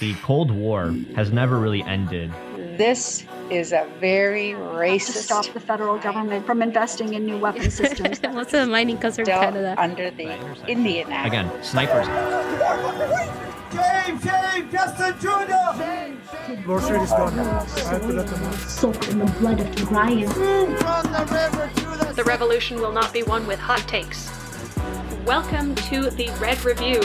The Cold War has never really ended. This is a very racist. To stop the federal government from investing in new weapon systems. What's a mining concern Canada? Under the Indian Act. Again, snipers. James, James, Justin Trudeau! James, James. Grocery is gone. I have to let them know. Soaked in the blood of Ryan. The, the revolution will not be won with hot takes. Welcome to the Red Review.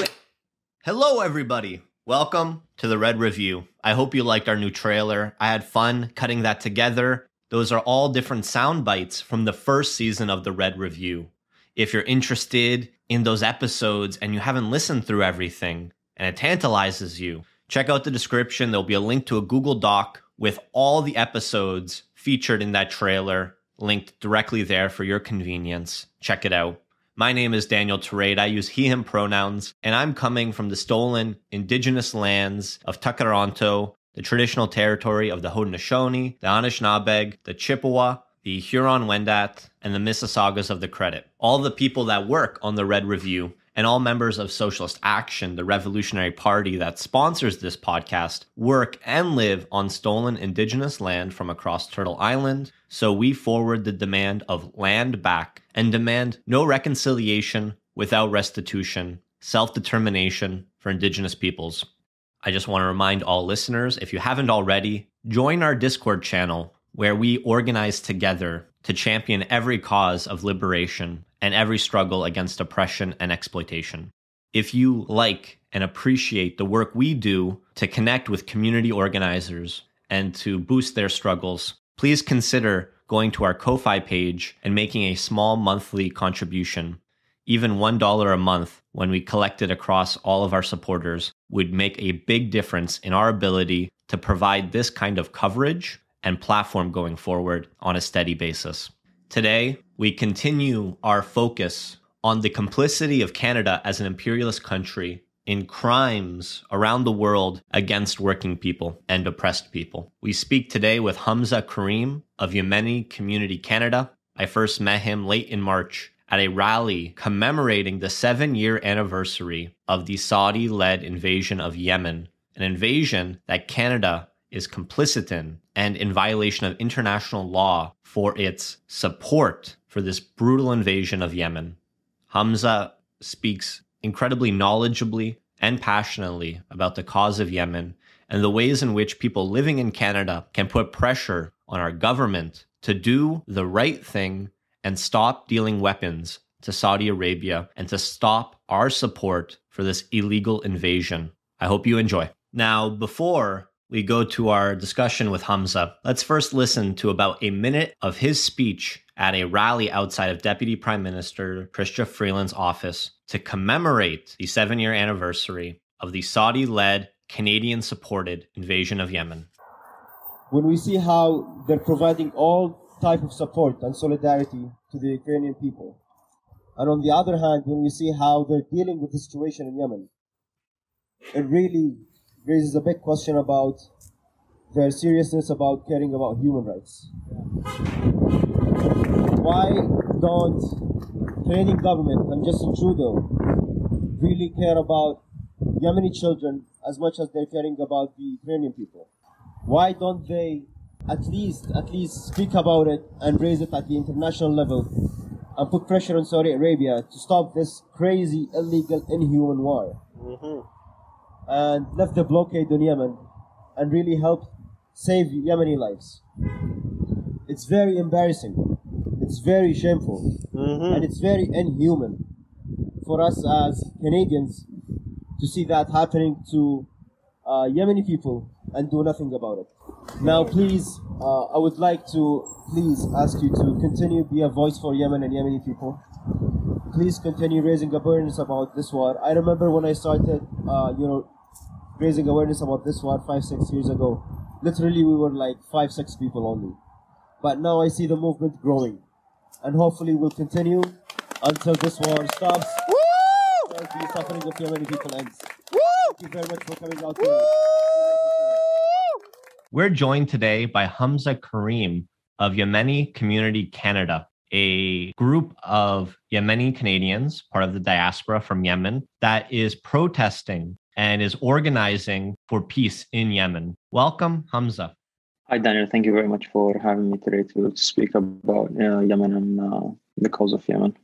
Hello, everybody. Welcome to the Red Review. I hope you liked our new trailer. I had fun cutting that together. Those are all different sound bites from the first season of the Red Review. If you're interested in those episodes and you haven't listened through everything and it tantalizes you, check out the description. There'll be a link to a Google Doc with all the episodes featured in that trailer linked directly there for your convenience. Check it out. My name is Daniel Terade. I use he, him pronouns, and I'm coming from the stolen indigenous lands of Tkaronto, the traditional territory of the Haudenosaunee, the Anishinaabeg, the Chippewa, the Huron-Wendat, and the Mississaugas of the Credit. All the people that work on the Red Review and all members of Socialist Action, the revolutionary party that sponsors this podcast, work and live on stolen indigenous land from across Turtle Island. So we forward the demand of land back and demand no reconciliation without restitution, self determination for indigenous peoples. I just want to remind all listeners if you haven't already, join our Discord channel where we organize together to champion every cause of liberation and every struggle against oppression and exploitation. If you like and appreciate the work we do to connect with community organizers and to boost their struggles, please consider going to our Ko-Fi page and making a small monthly contribution. Even $1 a month when we collect it across all of our supporters would make a big difference in our ability to provide this kind of coverage and platform going forward on a steady basis. Today, we continue our focus on the complicity of Canada as an imperialist country in crimes around the world against working people and oppressed people. We speak today with Hamza Karim of Yemeni Community Canada. I first met him late in March at a rally commemorating the seven year anniversary of the Saudi led invasion of Yemen, an invasion that Canada is complicit in and in violation of international law for its support for this brutal invasion of Yemen. Hamza speaks incredibly knowledgeably and passionately about the cause of Yemen and the ways in which people living in Canada can put pressure on our government to do the right thing and stop dealing weapons to Saudi Arabia and to stop our support for this illegal invasion. I hope you enjoy. Now, before we go to our discussion with Hamza, let's first listen to about a minute of his speech at a rally outside of Deputy Prime Minister Chrystia Freeland's office to commemorate the seven year anniversary of the Saudi led, Canadian supported invasion of Yemen. When we see how they're providing all type of support and solidarity to the Ukrainian people, and on the other hand, when we see how they're dealing with the situation in Yemen, it really raises a big question about their seriousness about caring about human rights. Why don't Canadian government and Justin Trudeau really care about Yemeni children as much as they're caring about the Ukrainian people? Why don't they at least at least speak about it and raise it at the international level and put pressure on Saudi Arabia to stop this crazy, illegal, inhuman war? Mm-hmm and left the blockade on Yemen and really helped save Yemeni lives. It's very embarrassing. It's very shameful. Mm-hmm. And it's very inhuman for us as Canadians to see that happening to uh, Yemeni people and do nothing about it. Now, please, uh, I would like to please ask you to continue be a voice for Yemen and Yemeni people. Please continue raising awareness about this war. I remember when I started, uh, you know, raising awareness about this war five, six years ago. Literally, we were like five, six people only. But now I see the movement growing. And hopefully we'll continue until this war stops. Woo! Until the suffering of Yemeni people ends. Woo! Thank you very much for coming out today. We're joined today by Hamza Kareem of Yemeni Community Canada, a group of Yemeni Canadians, part of the diaspora from Yemen, that is protesting and is organizing for peace in Yemen. Welcome, Hamza. Hi, Daniel. Thank you very much for having me today to speak about uh, Yemen and uh, the cause of Yemen.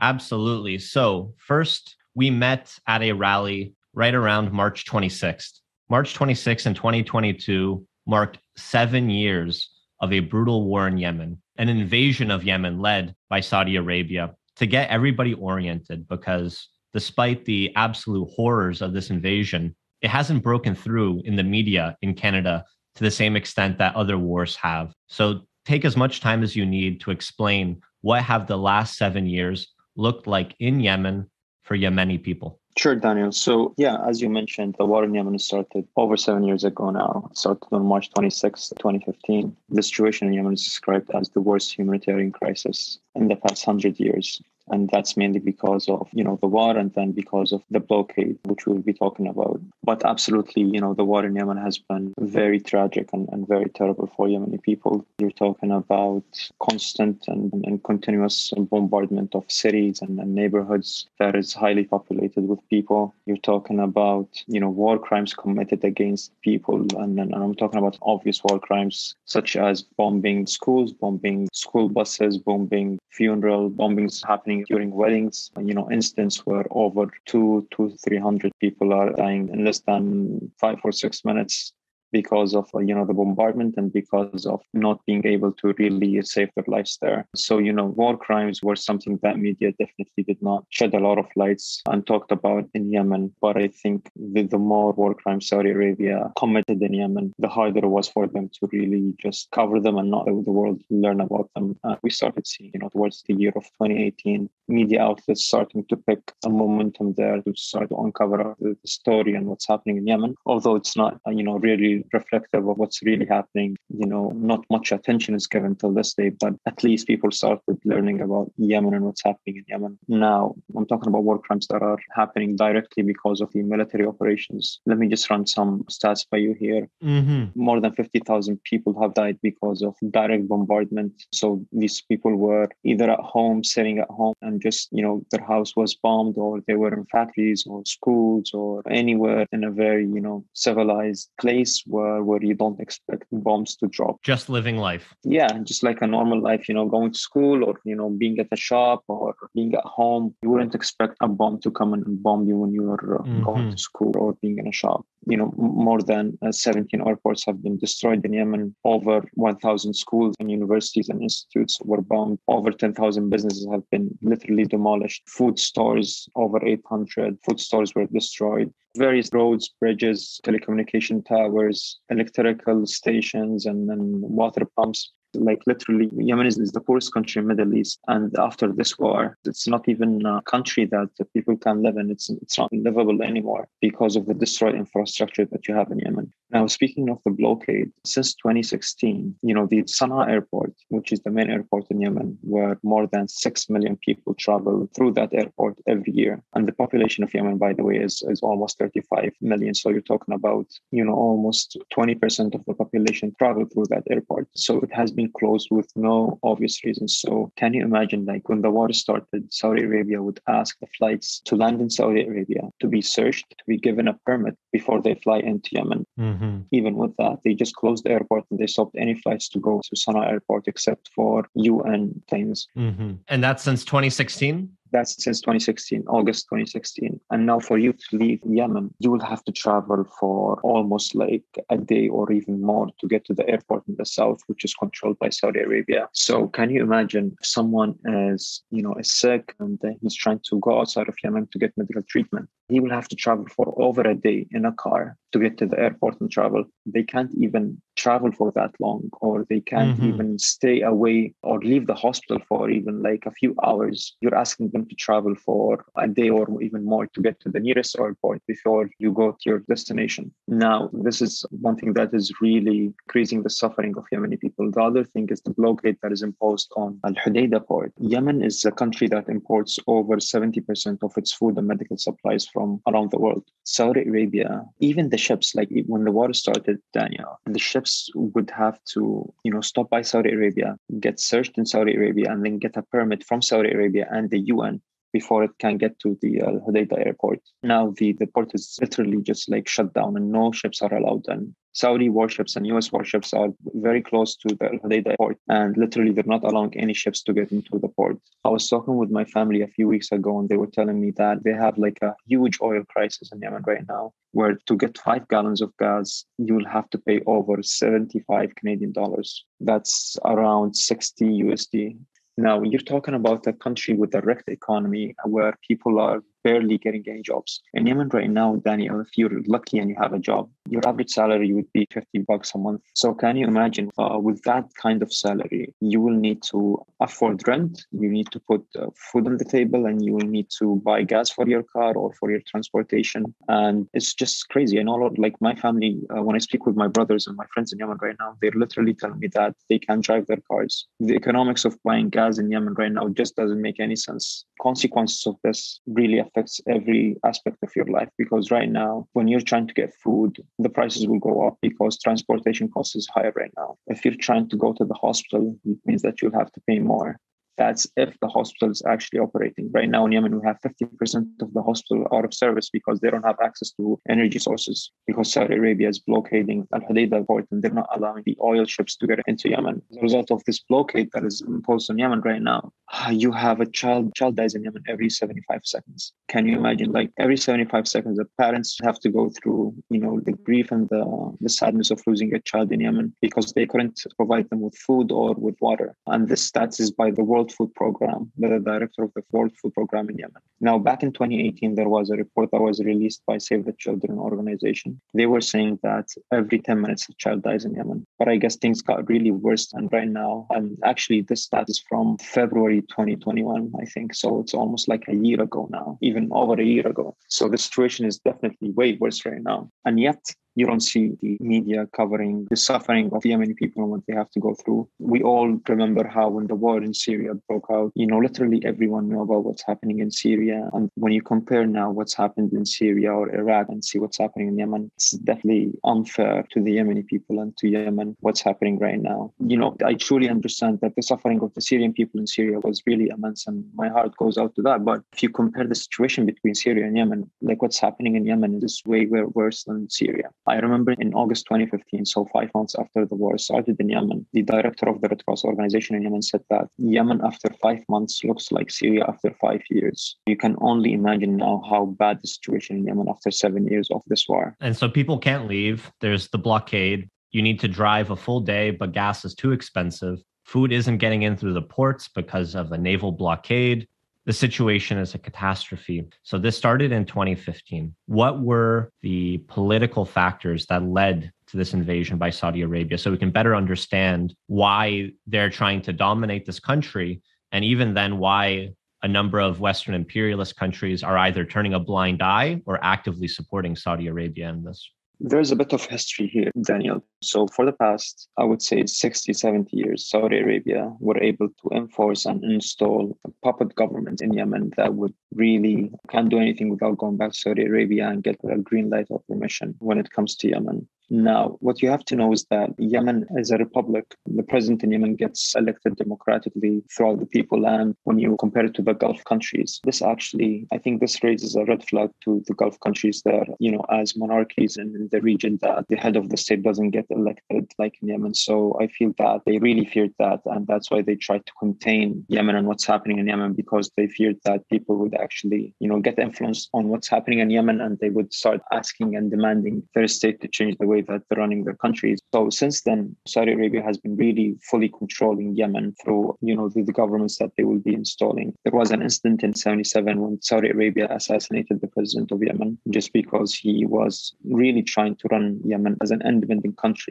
Absolutely. So, first, we met at a rally right around March 26th. March 26th in 2022 marked seven years of a brutal war in Yemen, an invasion of Yemen led by Saudi Arabia to get everybody oriented because despite the absolute horrors of this invasion, it hasn't broken through in the media in Canada to the same extent that other wars have. So take as much time as you need to explain what have the last 7 years looked like in Yemen for Yemeni people. Sure, Daniel. So, yeah, as you mentioned, the war in Yemen started over seven years ago now. It started on March 26, 2015. The situation in Yemen is described as the worst humanitarian crisis in the past hundred years and that's mainly because of you know the war and then because of the blockade which we'll be talking about but absolutely you know the war in yemen has been very tragic and, and very terrible for yemeni people. You're talking about constant and, and continuous bombardment of cities and, and neighborhoods that is highly populated with people. You're talking about you know war crimes committed against people. And, and i'm talking about obvious war crimes such as bombing schools bombing school buses bombing funeral bombings happening during weddings. And, You know, incidents where over two to three hundred people are dying in less than five or six minutes because of you know the bombardment and because of not being able to really save their lives there. So you know war crimes were something that media definitely did not shed a lot of lights and talked about in yemen. But i think the, the more war crimes saudi arabia committed in yemen the harder it was for them to really just cover them and not the world learn about them. Uh, we started seeing you know towards the year of 2018 media outlets starting to pick a momentum there to start to uncover the story and what's happening in yemen. Although it's not uh, you know really reflective of what's really happening. You know, not much attention is given till this day, but at least people started learning about Yemen and what's happening in Yemen. Now, I'm talking about war crimes that are happening directly because of the military operations. Let me just run some stats by you here. Mm-hmm. More than 50,000 people have died because of direct bombardment. So these people were either at home, sitting at home, and just, you know, their house was bombed, or they were in factories or schools or anywhere in a very, you know, civilized place where where you don't expect bombs to drop. Just living life. Yeah, just like a normal life, you know, going to school or you know being at a shop or being at home. You wouldn't expect a bomb to come and bomb you when you're uh, mm-hmm. going to school or being in a shop. You know, more than uh, 17 airports have been destroyed in Yemen. Over 1,000 schools and universities and institutes were bombed. Over 10,000 businesses have been literally demolished. Food stores, over 800 food stores were destroyed various roads, bridges, telecommunication towers, electrical stations, and, water pumps like literally, Yemen is, is the poorest country in the Middle East, and after this war, it's not even a country that people can live in. It's it's not livable anymore because of the destroyed infrastructure that you have in Yemen. Now, speaking of the blockade, since 2016, you know the Sana'a airport, which is the main airport in Yemen, where more than six million people travel through that airport every year, and the population of Yemen, by the way, is is almost 35 million. So you're talking about you know almost 20% of the population travel through that airport. So it has been closed with no obvious reason. So can you imagine like when the war started, Saudi Arabia would ask the flights to land in Saudi Arabia to be searched, to be given a permit before they fly into Yemen. Mm-hmm. Even with that, they just closed the airport and they stopped any flights to go to Sana'a airport except for UN planes. Mm-hmm. And that's since 2016? That's since 2016, August 2016. And now for you to leave Yemen, you will have to travel for almost like a day or even more to get to the airport in the south, which is controlled by Saudi Arabia. So can you imagine if someone is, you know, is sick and he's trying to go outside of Yemen to get medical treatment? He will have to travel for over a day in a car to get to the airport and travel. They can't even travel for that long, or they can't mm-hmm. even stay away or leave the hospital for even like a few hours. You're asking them to travel for a day or even more to get to the nearest airport before you go to your destination. Now, this is one thing that is really increasing the suffering of Yemeni people. The other thing is the blockade that is imposed on Al Hudaydah port. Yemen is a country that imports over 70% of its food and medical supplies from around the world. Saudi Arabia, even the ships, like when the war started, Daniel, the ships would have to, you know, stop by Saudi Arabia, get searched in Saudi Arabia, and then get a permit from Saudi Arabia and the UN before it can get to the uh, Al Hodeidah airport. Now the, the port is literally just like shut down and no ships are allowed And Saudi warships and US warships are very close to the Al Hodeidah port, and literally they're not allowing any ships to get into the port. I was talking with my family a few weeks ago, and they were telling me that they have like a huge oil crisis in Yemen right now, where to get five gallons of gas, you will have to pay over 75 Canadian dollars. That's around 60 USD. Now, you're talking about a country with a wrecked economy where people are barely getting any jobs. In Yemen right now, Daniel, if you're lucky and you have a job, your average salary would be 50 bucks a month. So can you imagine uh, with that kind of salary, you will need to afford rent, you need to put uh, food on the table, and you will need to buy gas for your car or for your transportation. And it's just crazy. And all like my family, uh, when I speak with my brothers and my friends in Yemen right now, they're literally telling me that they can't drive their cars. The economics of buying gas in Yemen right now just doesn't make any sense. Consequences of this really affects every aspect of your life because right now when you're trying to get food the prices will go up because transportation cost is higher right now. If you're trying to go to the hospital it means that you'll have to pay more that's if the hospital is actually operating. Right now in Yemen, we have 50% of the hospital out of service because they don't have access to energy sources because Saudi Arabia is blockading Al Hodeidah port and they're not allowing the oil ships to get into Yemen. As a result of this blockade that is imposed on Yemen right now, ah, you have a child child dies in Yemen every 75 seconds. Can you imagine? Like every 75 seconds, the parents have to go through, you know, the grief and the, the sadness of losing a child in Yemen because they couldn't provide them with food or with water. And this stats is by the World World Food Program, the director of the World Food Program in Yemen. Now, back in 2018, there was a report that was released by Save the Children organization. They were saying that every 10 minutes a child dies in Yemen. But I guess things got really worse. And right now, and actually, this stat is from February 2021, I think. So it's almost like a year ago now, even over a year ago. So the situation is definitely way worse right now. And yet, you don't see the media covering the suffering of Yemeni people and what they have to go through. We all remember how when the war in Syria broke out, you know, literally everyone knew about what's happening in Syria. And when you compare now what's happened in Syria or Iraq and see what's happening in Yemen, it's definitely unfair to the Yemeni people and to Yemen what's happening right now. You know, I truly understand that the suffering of the Syrian people in Syria was really immense and my heart goes out to that. But if you compare the situation between Syria and Yemen, like what's happening in Yemen is way, way worse than Syria. I remember in August 2015, so five months after the war started in Yemen, the director of the Red Cross organization in Yemen said that Yemen after five months looks like Syria after five years. You can only imagine now how bad the situation in Yemen after seven years of this war. And so people can't leave. There's the blockade. You need to drive a full day, but gas is too expensive. Food isn't getting in through the ports because of a naval blockade the situation is a catastrophe. So this started in 2015. What were the political factors that led to this invasion by Saudi Arabia so we can better understand why they're trying to dominate this country and even then why a number of Western imperialist countries are either turning a blind eye or actively supporting Saudi Arabia in this? There's a bit of history here, Daniel. So, for the past, I would say 60, 70 years, Saudi Arabia were able to enforce and install a puppet government in Yemen that would really can't do anything without going back to Saudi Arabia and get a green light or permission when it comes to Yemen. Now, what you have to know is that Yemen is a republic. The president in Yemen gets elected democratically throughout the people. And when you compare it to the Gulf countries, this actually, I think this raises a red flag to the Gulf countries that, you know, as monarchies in the region, that the head of the state doesn't get elected like in Yemen. So I feel that they really feared that. And that's why they tried to contain Yemen and what's happening in Yemen because they feared that people would actually, you know, get influence on what's happening in Yemen and they would start asking and demanding their state to change the way that they're running their countries. So since then, Saudi Arabia has been really fully controlling Yemen through, you know, the, the governments that they will be installing. There was an incident in 77 when Saudi Arabia assassinated the president of Yemen just because he was really trying to run Yemen as an independent country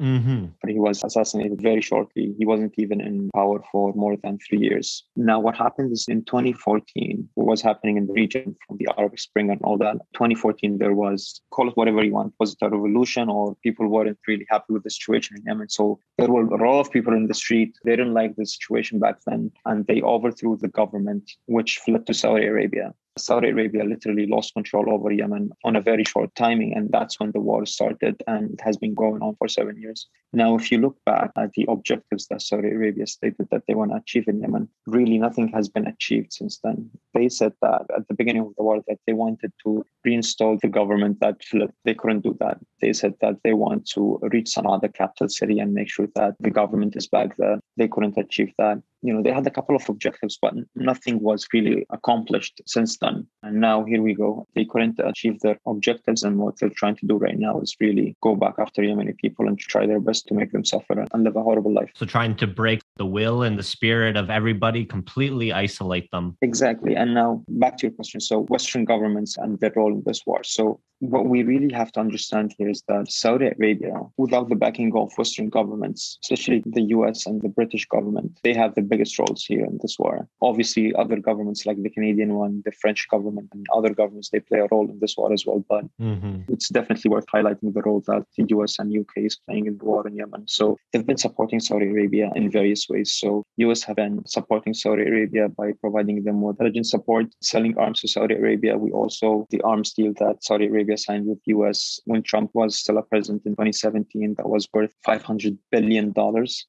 Mm-hmm. But he was assassinated very shortly. He wasn't even in power for more than three years. Now, what happened is in 2014, what was happening in the region from the Arab Spring and all that, 2014, there was, call it whatever you want, was it a revolution or people weren't really happy with the situation in Yemen? So there were a lot of people in the street. They didn't like the situation back then and they overthrew the government, which fled to Saudi Arabia. Saudi Arabia literally lost control over Yemen on a very short timing. And that's when the war started. And it has been going on for seven years. Now, if you look back at the objectives that Saudi Arabia stated that they want to achieve in Yemen, really nothing has been achieved since then. They said that at the beginning of the war that they wanted to reinstall the government that they couldn't do that. They said that they want to reach Sana'a, the capital city, and make sure that the government is back there. They couldn't achieve that you know they had a couple of objectives but nothing was really accomplished since then. And now here we go. They couldn't achieve their objectives and what they're trying to do right now is really go back after yemeni people and try their best to make them suffer and live a horrible life. So trying to break the will and the spirit of everybody completely isolate them exactly and now back to your question so western governments and their role in this war so what we really have to understand here is that Saudi Arabia, without the backing of Western governments, especially the US and the British government, they have the biggest roles here in this war. Obviously, other governments like the Canadian one, the French government, and other governments, they play a role in this war as well. But mm-hmm. it's definitely worth highlighting the role that the US and UK is playing in the war in Yemen. So they've been supporting Saudi Arabia in various So US have been supporting Saudi Arabia by providing them with intelligence support, selling arms to Saudi Arabia. We also, the arms deal that Saudi Arabia signed with US when Trump was still a president in 2017, that was worth $500 billion.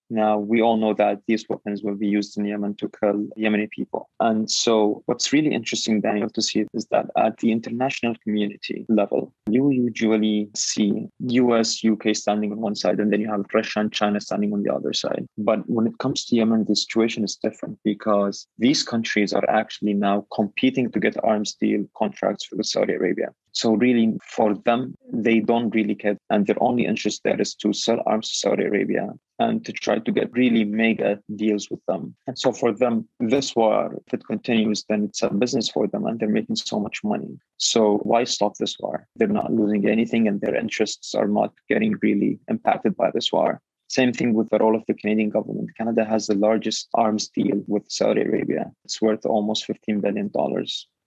Now, we all know that these weapons will be used in Yemen to kill Yemeni people. And so, what's really interesting, Daniel, to see is that at the international community level, you usually see US, UK standing on one side, and then you have Russia and China standing on the other side. But when it comes to Yemen, the situation is different because these countries are actually now competing to get arms deal contracts for the Saudi Arabia. So really, for them, they don't really care, and their only interest there is to sell arms to Saudi Arabia and to try to get really mega deals with them. And so for them, this war, if it continues, then it's a business for them, and they're making so much money. So why stop this war? They're not losing anything, and their interests are not getting really impacted by this war. Same thing with the role of the Canadian government. Canada has the largest arms deal with Saudi Arabia. It's worth almost $15 billion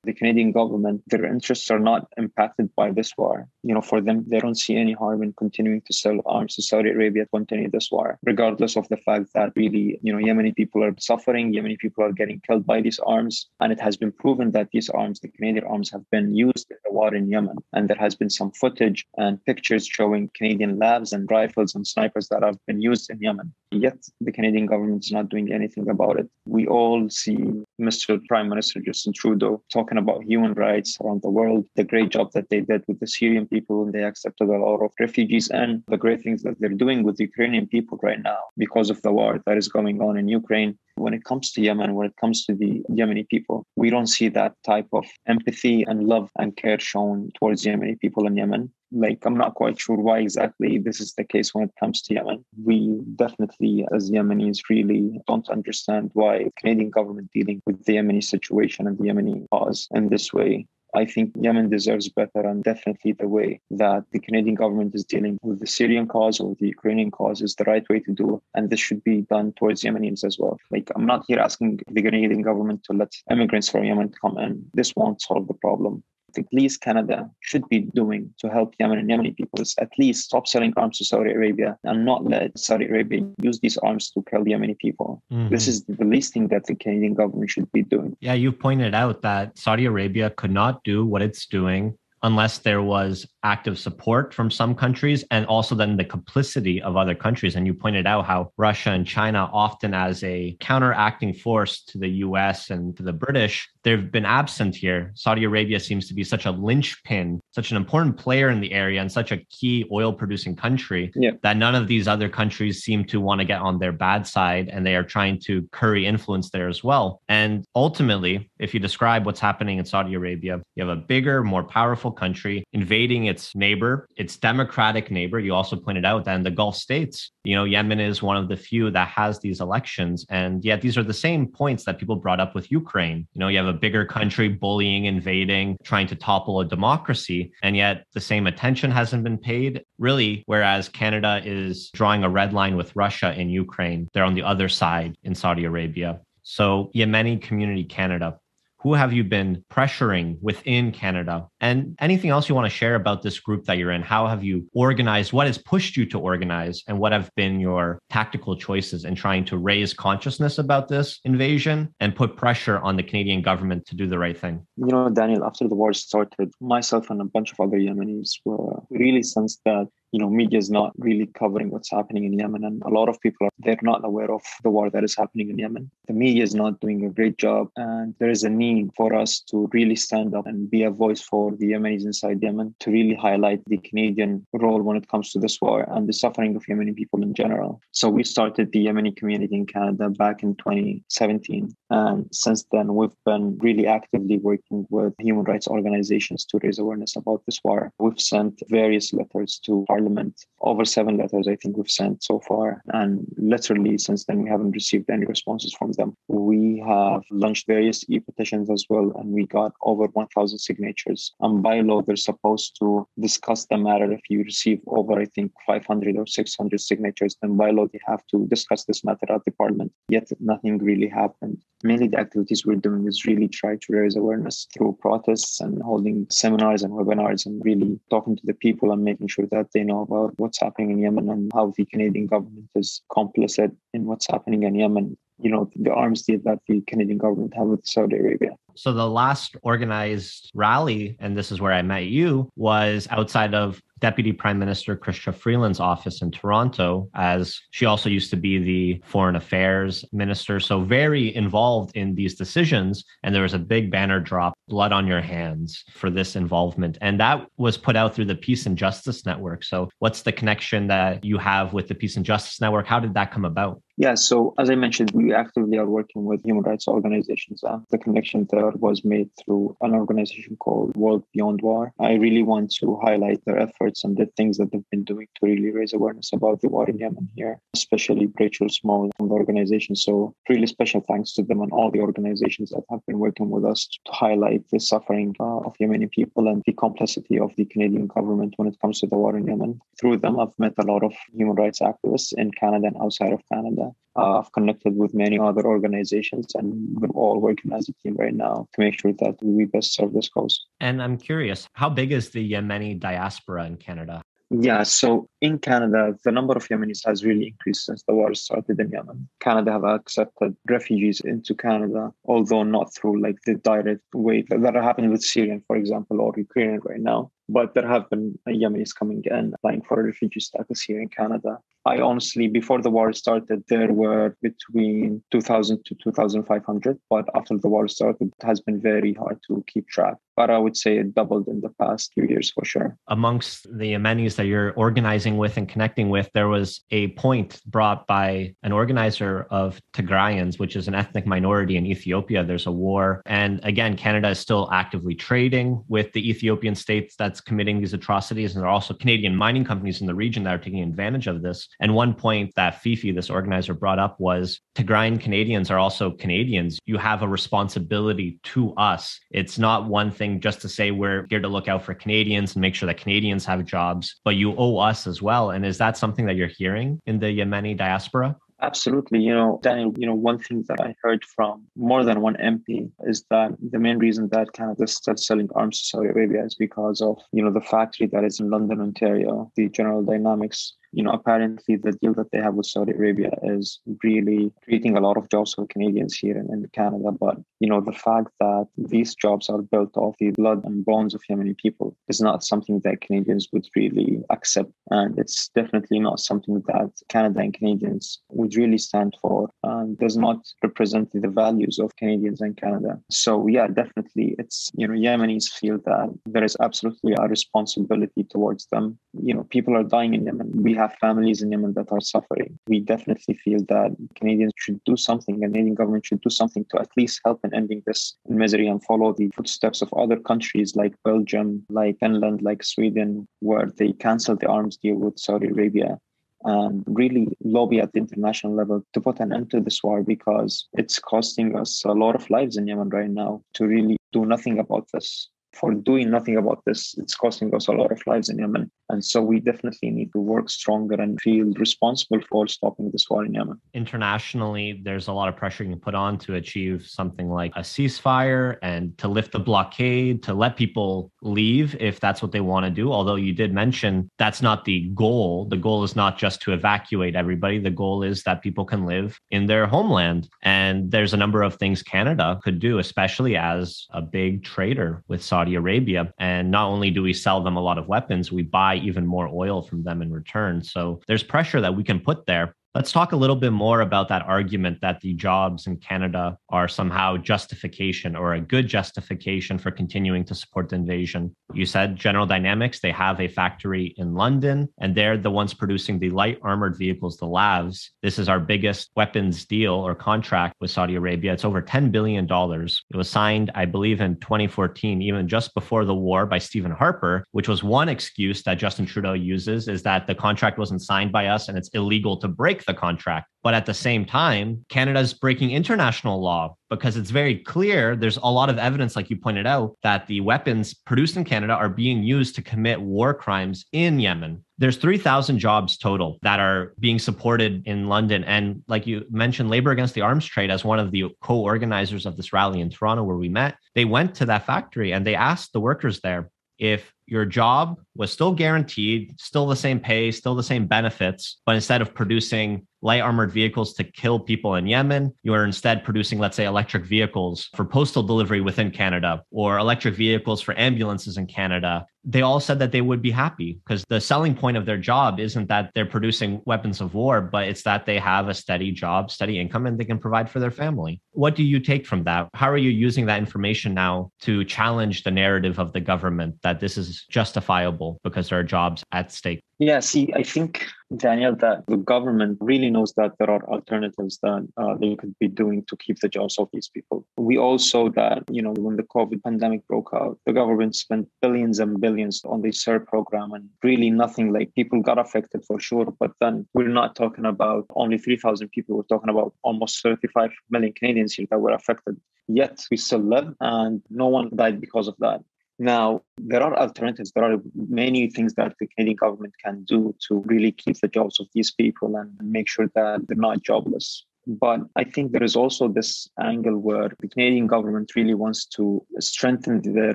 the Canadian government, their interests are not impacted by this war. You know, for them, they don't see any harm in continuing to sell arms to Saudi Arabia to continue this war, regardless of the fact that really, you know, Yemeni people are suffering, Yemeni people are getting killed by these arms. And it has been proven that these arms, the Canadian arms, have been used in the war in Yemen. And there has been some footage and pictures showing Canadian LAVs and rifles and snipers that have been used in Yemen. Yet the Canadian government is not doing anything about it. We all see Mr. Prime Minister Justin Trudeau talking about human rights around the world, the great job that they did with the Syrian people and they accepted a lot of refugees, and the great things that they're doing with the Ukrainian people right now because of the war that is going on in Ukraine. When it comes to Yemen, when it comes to the Yemeni people, we don't see that type of empathy and love and care shown towards Yemeni people in Yemen. Like i'm not quite sure why exactly this is the case when it comes to yemen. We definitely as yemenis really don't understand why canadian government dealing with the yemeni situation and the yemeni cause in this way I think Yemen deserves better, and definitely the way that the Canadian government is dealing with the Syrian cause or the Ukrainian cause is the right way to do. And this should be done towards Yemenis as well. Like, I'm not here asking the Canadian government to let immigrants from Yemen come in. This won't solve the problem at least Canada should be doing to help Yemen and Yemeni people is at least stop selling arms to Saudi Arabia and not let Saudi Arabia use these arms to kill Yemeni people. Mm-hmm. This is the least thing that the Canadian government should be doing. Yeah, you pointed out that Saudi Arabia could not do what it's doing unless there was active support from some countries and also then the complicity of other countries. And you pointed out how Russia and China, often as a counteracting force to the US and to the British, they've been absent here. Saudi Arabia seems to be such a linchpin, such an important player in the area, and such a key oil producing country yeah. that none of these other countries seem to want to get on their bad side. And they are trying to curry influence there as well. And ultimately, if you describe what's happening in Saudi Arabia, you have a bigger, more powerful country invading its neighbor, its democratic neighbor. You also pointed out that in the Gulf states, you know, Yemen is one of the few that has these elections. And yet these are the same points that people brought up with Ukraine. You know, you have a bigger country bullying, invading, trying to topple a democracy. And yet the same attention hasn't been paid, really. Whereas Canada is drawing a red line with Russia in Ukraine. They're on the other side in Saudi Arabia. So, Yemeni Community Canada, who have you been pressuring within Canada And anything else you want to share about this group that you're in? How have you organized? What has pushed you to organize? And what have been your tactical choices in trying to raise consciousness about this invasion and put pressure on the Canadian government to do the right thing? You know, Daniel, after the war started, myself and a bunch of other Yemenis were really sensed that you know media is not really covering what's happening in yemen and a lot of people are they're not aware of the war that is happening in yemen the media is not doing a great job and there is a need for us to really stand up and be a voice for the yemenis inside yemen to really highlight the canadian role when it comes to this war and the suffering of yemeni people in general so we started the yemeni community in canada back in 2017 and since then we've been really actively working with human rights organizations to raise awareness about this war we've sent various letters to Parliament. Over seven letters, I think we've sent so far. And literally, since then, we haven't received any responses from them. We have launched various e petitions as well, and we got over 1,000 signatures. And by law, they're supposed to discuss the matter. If you receive over, I think, 500 or 600 signatures, then by law, they have to discuss this matter at the Parliament. Yet nothing really happened. Mainly, the activities we're doing is really try to raise awareness through protests and holding seminars and webinars and really talking to the people and making sure that they know about what's happening in Yemen and how the Canadian government is complicit in what's happening in Yemen. You know, the arms deal that the Canadian government have with Saudi Arabia. So the last organized rally, and this is where I met you, was outside of Deputy Prime Minister Chrystia Freeland's office in Toronto, as she also used to be the foreign affairs minister. So, very involved in these decisions. And there was a big banner drop, Blood on Your Hands, for this involvement. And that was put out through the Peace and Justice Network. So, what's the connection that you have with the Peace and Justice Network? How did that come about? Yeah, so as I mentioned, we actively are working with human rights organizations. Uh, the connection there was made through an organization called World Beyond War. I really want to highlight their efforts and the things that they've been doing to really raise awareness about the war in Yemen here, especially Rachel Small from the organization. So, really special thanks to them and all the organizations that have been working with us to highlight the suffering uh, of Yemeni people and the complicity of the Canadian government when it comes to the war in Yemen. Through them, I've met a lot of human rights activists in Canada and outside of Canada uh, I've connected with many other organizations, and we're all working as a team right now to make sure that we best serve this cause. And I'm curious, how big is the Yemeni diaspora in Canada? Yeah, so in Canada, the number of Yemenis has really increased since the war started in Yemen. Canada have accepted refugees into Canada, although not through like the direct way that are happening with Syrian, for example, or Ukrainian right now. But there have been Yemenis coming in applying for refugee status here in Canada. I honestly, before the war started, there were between 2,000 to 2,500. But after the war started, it has been very hard to keep track. But I would say it doubled in the past few years for sure. Amongst the Yemenis that you're organizing with and connecting with, there was a point brought by an organizer of Tigrayans, which is an ethnic minority in Ethiopia. There's a war. And again, Canada is still actively trading with the Ethiopian states that's committing these atrocities. And there are also Canadian mining companies in the region that are taking advantage of this. And one point that Fifi, this organizer, brought up was Tigrayan Canadians are also Canadians. You have a responsibility to us. It's not one thing just to say we're here to look out for Canadians and make sure that Canadians have jobs, but you owe us as well. And is that something that you're hearing in the Yemeni diaspora? Absolutely. You know, Daniel, you know, one thing that I heard from more than one MP is that the main reason that Canada started selling arms to Saudi Arabia is because of, you know, the factory that is in London, Ontario, the General Dynamics you know, apparently the deal that they have with Saudi Arabia is really creating a lot of jobs for Canadians here in, in Canada. But, you know, the fact that these jobs are built off the blood and bones of Yemeni people is not something that Canadians would really accept. And it's definitely not something that Canada and Canadians would really stand for and does not represent the values of Canadians and Canada. So, yeah, definitely it's, you know, Yemenis feel that there is absolutely a responsibility towards them. You know, people are dying in Yemen. We have families in Yemen that are suffering. We definitely feel that Canadians should do something, the Canadian government should do something to at least help in ending this misery and follow the footsteps of other countries like Belgium, like Finland, like Sweden, where they canceled the arms deal with Saudi Arabia and really lobby at the international level to put an end to this war because it's costing us a lot of lives in Yemen right now to really do nothing about this for doing nothing about this. It's costing us a lot of lives in Yemen. And so we definitely need to work stronger and feel responsible for stopping this war in Yemen. Internationally, there's a lot of pressure you can put on to achieve something like a ceasefire and to lift the blockade, to let people leave if that's what they want to do. Although you did mention that's not the goal. The goal is not just to evacuate everybody. The goal is that people can live in their homeland. And there's a number of things Canada could do, especially as a big trader with Saudi Arabia. And not only do we sell them a lot of weapons, we buy even more oil from them in return. So there's pressure that we can put there. Let's talk a little bit more about that argument that the jobs in Canada are somehow justification or a good justification for continuing to support the invasion. You said General Dynamics, they have a factory in London, and they're the ones producing the light armored vehicles, the LAVs. This is our biggest weapons deal or contract with Saudi Arabia. It's over $10 billion. It was signed, I believe, in 2014, even just before the war by Stephen Harper, which was one excuse that Justin Trudeau uses is that the contract wasn't signed by us and it's illegal to break the contract. But at the same time, Canada's breaking international law because it's very clear there's a lot of evidence, like you pointed out, that the weapons produced in Canada are being used to commit war crimes in Yemen. There's 3,000 jobs total that are being supported in London. And like you mentioned, Labor Against the Arms Trade, as one of the co organizers of this rally in Toronto where we met, they went to that factory and they asked the workers there if your job was still guaranteed, still the same pay, still the same benefits, but instead of producing light armored vehicles to kill people in Yemen, you are instead producing, let's say, electric vehicles for postal delivery within Canada or electric vehicles for ambulances in Canada. They all said that they would be happy because the selling point of their job isn't that they're producing weapons of war, but it's that they have a steady job, steady income, and they can provide for their family. What do you take from that? How are you using that information now to challenge the narrative of the government that this is justifiable because there are jobs at stake? Yeah, see, I think, Daniel, that the government really knows that there are alternatives that uh, they could be doing to keep the jobs of these people. We also that, you know, when the COVID pandemic broke out, the government spent billions and billions on the CERB program and really nothing like people got affected for sure. But then we're not talking about only 3,000 people. We're talking about almost 35 million Canadians here that were affected. Yet we still live and no one died because of that. Now, there are alternatives. There are many things that the Canadian government can do to really keep the jobs of these people and make sure that they're not jobless. But I think there is also this angle where the Canadian government really wants to strengthen the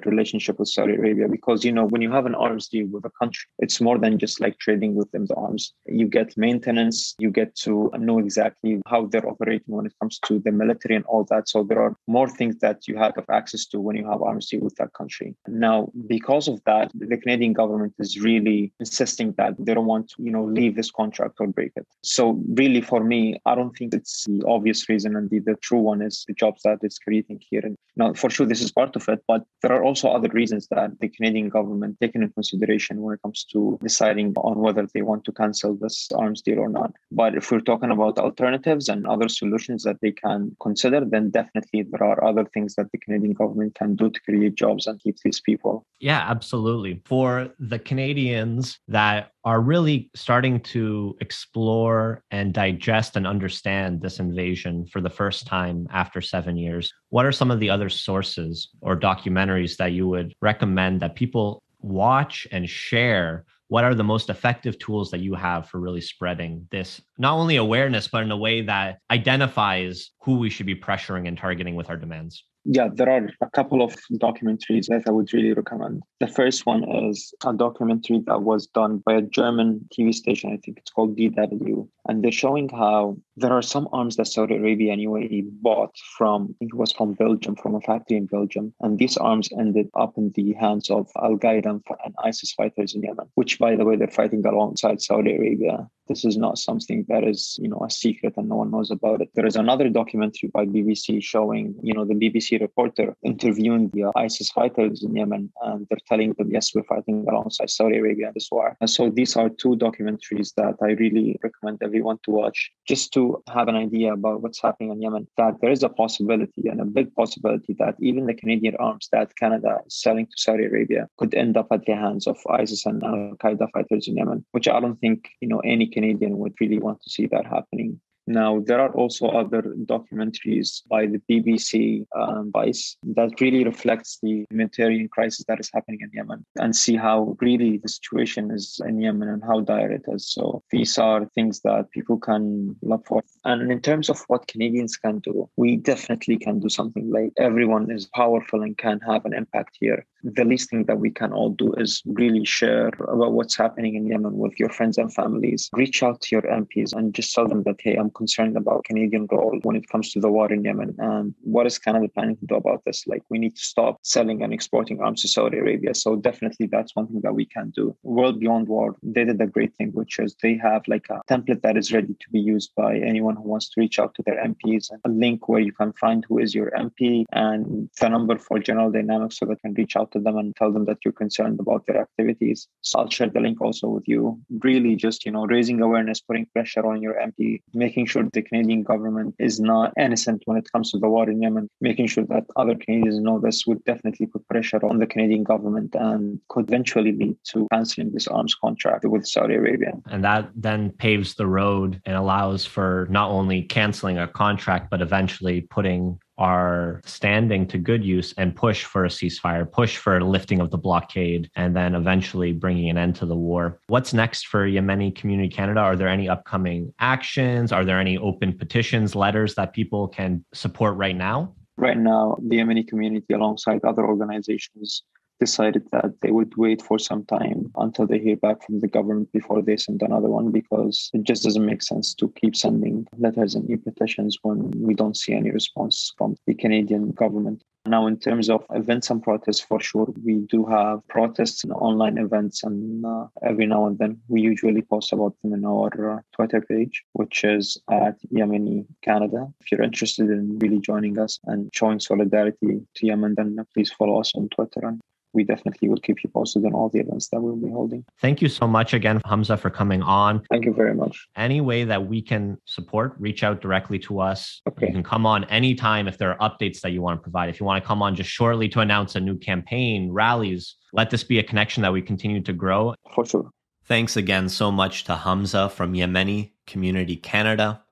relationship with Saudi Arabia because, you know, when you have an arms deal with a country, it's more than just like trading with them the arms. You get maintenance, you get to know exactly how they're operating when it comes to the military and all that. So there are more things that you have access to when you have arms deal with that country. Now, because of that, the Canadian government is really insisting that they don't want to, you know, leave this contract or break it. So really for me, I don't think it's the obvious reason and the, the true one is the jobs that it's creating here. And now, for sure, this is part of it, but there are also other reasons that the Canadian government taken in consideration when it comes to deciding on whether they want to cancel this arms deal or not. But if we're talking about alternatives and other solutions that they can consider, then definitely there are other things that the Canadian government can do to create jobs and keep these people. Yeah, absolutely. For the Canadians that are really starting to explore and digest and understand this invasion for the first time after seven years. What are some of the other sources or documentaries that you would recommend that people watch and share? What are the most effective tools that you have for really spreading this, not only awareness, but in a way that identifies who we should be pressuring and targeting with our demands? Yeah, there are a couple of documentaries that I would really recommend. The first one is a documentary that was done by a German TV station. I think it's called DW. And they're showing how there are some arms that Saudi Arabia and UAE bought from, I think it was from Belgium, from a factory in Belgium. And these arms ended up in the hands of Al Qaeda and ISIS fighters in Yemen, which, by the way, they're fighting alongside Saudi Arabia. This is not something that is, you know, a secret and no one knows about it. There is another documentary by BBC showing, you know, the BBC reporter interviewing the ISIS fighters in Yemen, and they're telling them, yes, we're fighting alongside Saudi Arabia in this war. And so these are two documentaries that I really recommend everyone to watch, just to have an idea about what's happening in Yemen. That there is a possibility and a big possibility that even the Canadian arms that Canada is selling to Saudi Arabia could end up at the hands of ISIS and Al Qaeda fighters in Yemen, which I don't think, you know, any Canadian would really want to see that happening. Now, there are also other documentaries by the BBC um, Vice that really reflects the humanitarian crisis that is happening in Yemen and see how really the situation is in Yemen and how dire it is. So these are things that people can look for. And in terms of what Canadians can do, we definitely can do something. Like everyone is powerful and can have an impact here the least thing that we can all do is really share about what's happening in Yemen with your friends and families. Reach out to your MPs and just tell them that, hey, I'm concerned about Canadian role when it comes to the war in Yemen. And what is Canada planning to do about this? Like, we need to stop selling and exporting arms to Saudi Arabia. So, definitely, that's one thing that we can do. World Beyond War, they did a great thing, which is they have like a template that is ready to be used by anyone who wants to reach out to their MPs and a link where you can find who is your MP and the number for General Dynamics so they can reach out to them and tell them that you're concerned about their activities. So I'll share the link also with you. Really just, you know, raising awareness, putting pressure on your MP, making sure the Canadian government is not innocent when it comes to the war in Yemen, making sure that other Canadians know this would definitely put pressure on the Canadian government and could eventually lead to canceling this arms contract with Saudi Arabia. And that then paves the road and allows for not only canceling a contract, but eventually putting are standing to good use and push for a ceasefire, push for lifting of the blockade, and then eventually bringing an end to the war. What's next for Yemeni Community Canada? Are there any upcoming actions? Are there any open petitions, letters that people can support right now? Right now, the Yemeni community, alongside other organizations, decided that they would wait for some time until they hear back from the government before they send another one because it just doesn't make sense to keep sending letters and e-petitions when we don't see any response from the Canadian government. Now, in terms of events and protests, for sure, we do have protests and online events, and uh, every now and then we usually post about them in our uh, Twitter page, which is at Yemeni Canada. If you're interested in really joining us and showing solidarity to Yemen, then please follow us on Twitter and we definitely will keep you posted on all the events that we'll be holding. Thank you so much again, Hamza, for coming on. Thank you very much. Any way that we can support, reach out directly to us. Okay. You can come on anytime if there are updates that you want to provide. If you want to come on just shortly to announce a new campaign, rallies, let this be a connection that we continue to grow. For sure. Thanks again so much to Hamza from Yemeni Community Canada.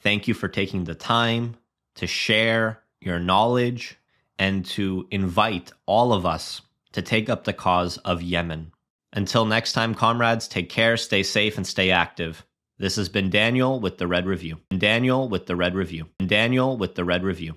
Thank you for taking the time to share your knowledge and to invite all of us to take up the cause of Yemen. Until next time, comrades, take care, stay safe, and stay active. This has been Daniel with the Red Review. And Daniel with the Red Review. And Daniel with the Red Review.